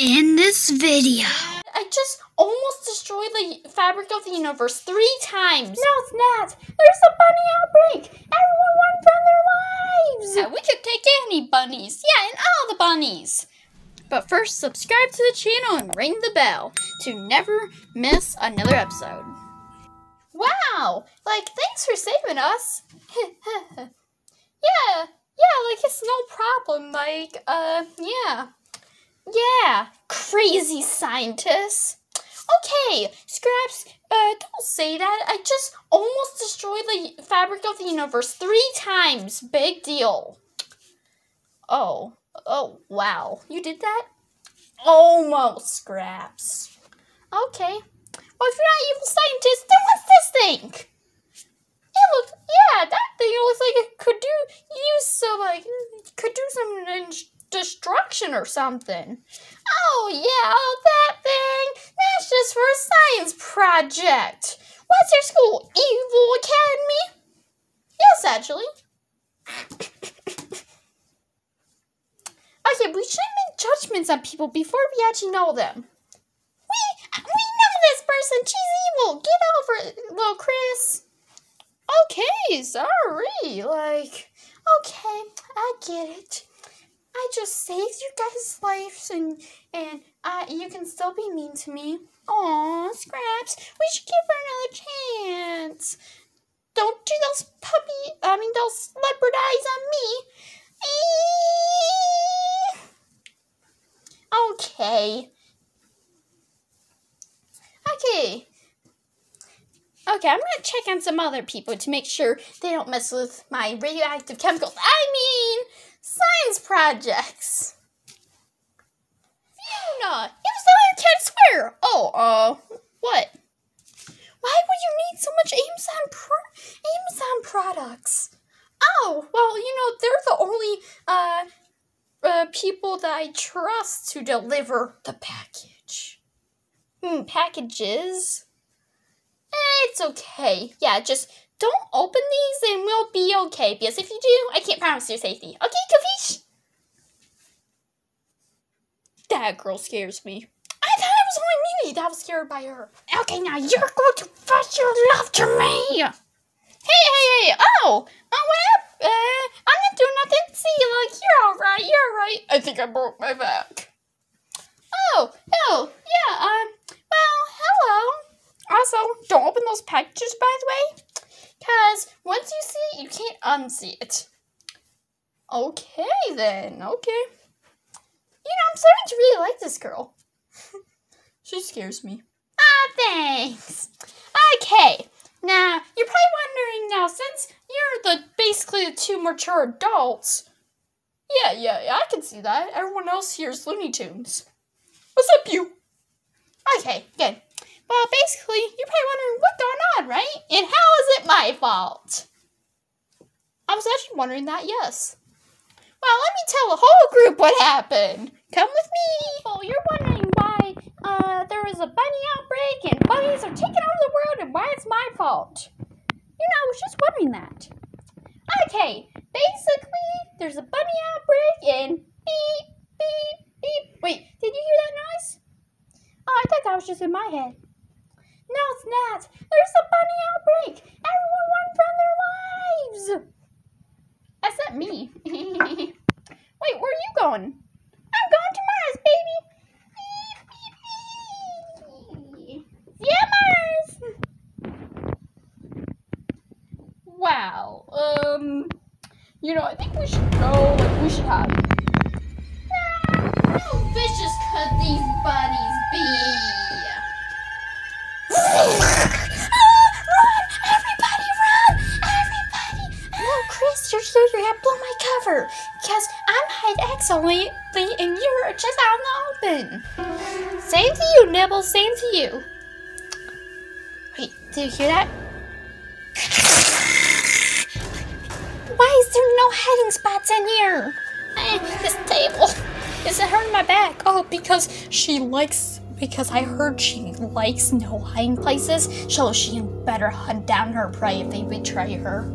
in this video. I just almost destroyed the fabric of the universe three times. No, it's not. There's a bunny outbreak. Everyone run from their lives. Yeah, we could take any bunnies. Yeah, and all the bunnies. But first, subscribe to the channel and ring the bell to never miss another episode. Wow! Like, thanks for saving us. yeah, yeah, like, it's no problem. Like, uh, yeah. Yeah, crazy scientists. Okay, Scraps, uh, don't say that. I just almost destroyed the fabric of the universe three times. Big deal. Oh, oh, wow. You did that? Almost, Scraps. Okay. Well, if you're not evil scientist, then what's this thing? It looks, yeah, that thing looks like it could do, use some, like, could do some destruction or something. Oh, yeah, oh, that thing. That's just for a science project. What's your school? Evil Academy? Yes, actually. okay, we shouldn't make judgments on people before we actually know them. We, we know this person. She's evil. Get over it, little Chris. Okay, sorry. Like, okay, I get it. I just saved you guys' lives and and uh, you can still be mean to me. Aw, Scraps, we should give her another chance. Don't do those puppy, I mean those leopard eyes on me. Okay. Okay. Okay, I'm gonna check on some other people to make sure they don't mess with my radioactive chemicals. I mean, science projects. Fiona, the Iron Cat Square. Oh, uh, what? Why would you need so much Amazon pro- Amazon products? Oh, well, you know they're the only uh, uh people that I trust to deliver the package. Hmm, packages. Eh, it's okay. Yeah, just don't open these and we'll be okay. Because if you do, I can't promise your safety. Okay, Kafish? That girl scares me. I thought it was only me that was scared by her. Okay, now you're going to fess your love to me. Hey, hey, hey. Oh, oh, what up? Uh, I'm not doing nothing. See, like, you're all right. You're all right. I think I broke my back. Oh, oh, yeah, um, well, hello. Also, don't open those packages, by the way, because once you see it, you can't unsee it. Okay, then. Okay. You know, I'm starting to really like this girl. she scares me. Ah, thanks. Okay. Now, you're probably wondering now, since you're the basically the two mature adults. Yeah, yeah, yeah, I can see that. Everyone else here is Looney Tunes. What's up, you? Okay, good. Well, basically, you're probably wondering what's going on, right? And how is it my fault? I was actually wondering that, yes. Well, let me tell the whole group what happened. Come with me. Oh, you're wondering why uh, there was a bunny outbreak and bunnies are taking over the world and why it's my fault. You know, I was just wondering that. Okay, basically, there's a bunny outbreak and beep, beep, beep. Wait, did you hear that noise? Oh, I thought that was just in my head. No, it's not. There's a bunny outbreak. Everyone run from their lives. Except me. Wait, where are you going? I'm going to Mars, baby. Yeah, Mars. Wow. Um, you know, I think we should go. Like, we should have. Nah, how vicious could these bunnies just out in the open. Same to you, Nibble. Same to you. Wait, did you hear that? Why is there no hiding spots in here? Eh, this table. Is it hurting my back? Oh, because she likes. Because I heard she likes no hiding places, so she better hunt down her prey if they betray her.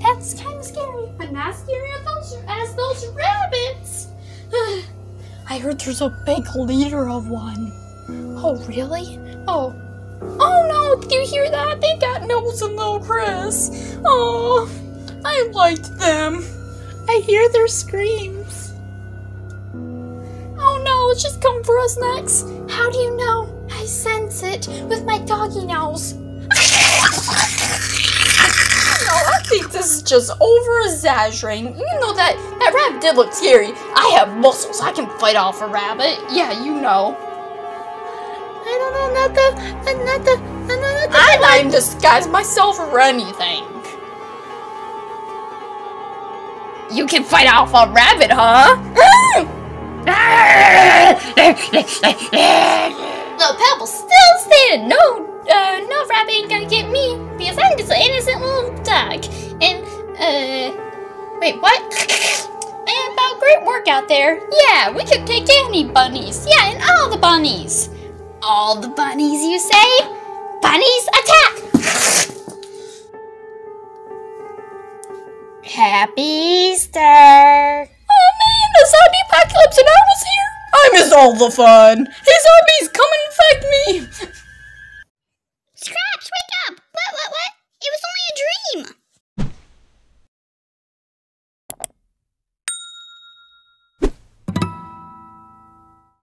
That's kind of scary, but not scary as those, as those rabbits. I heard there's a big leader of one. Oh, really? Oh. Oh no, do you hear that? They got Nose and Little Chris. Oh, I liked them. I hear their screams. Oh no, it's just come for us next. How do you know? I sense it with my doggy nose. no, I think this is just over exaggerating. Even though that, that rabbit did look scary, I have muscles. I can fight off a rabbit. Yeah, you know. I don't know, not the, not the, not the, I'm not even disguise myself or anything. You can fight off a rabbit, huh? no, Pebble's still standing. No, uh, no rabbit ain't gonna get me because I'm just an innocent little dog. And, uh, wait, what? And about great work out there. Yeah, we could take any bunnies. Yeah, and all the bunnies. All the bunnies, you say? Bunnies, attack! Happy Easter! Oh man, a zombie apocalypse and I was here! I missed all the fun! Hey zombies, come infect me!